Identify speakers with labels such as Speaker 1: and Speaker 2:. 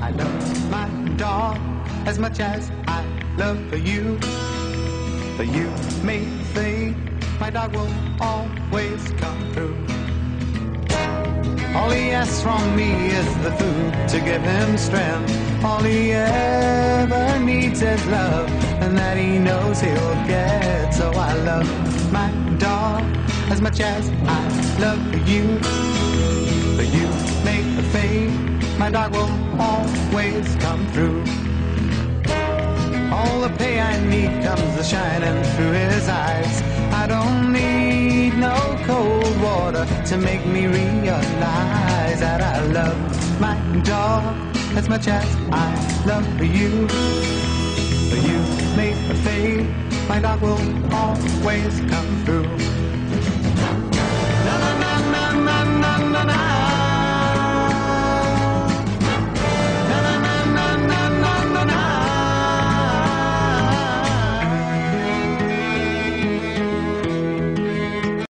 Speaker 1: I love my dog as much as I love you. But you may think my dog will always come through. All he asks from me is the food to give him strength. All he ever needs is love, and that he knows he'll get. Love my dog as much as I love you. But you make the fade, my dog will always come through. All the pay I need comes shining through his eyes. I don't need no cold water to make me realize that I love my dog as much as I love you. For you make my dog will always come through.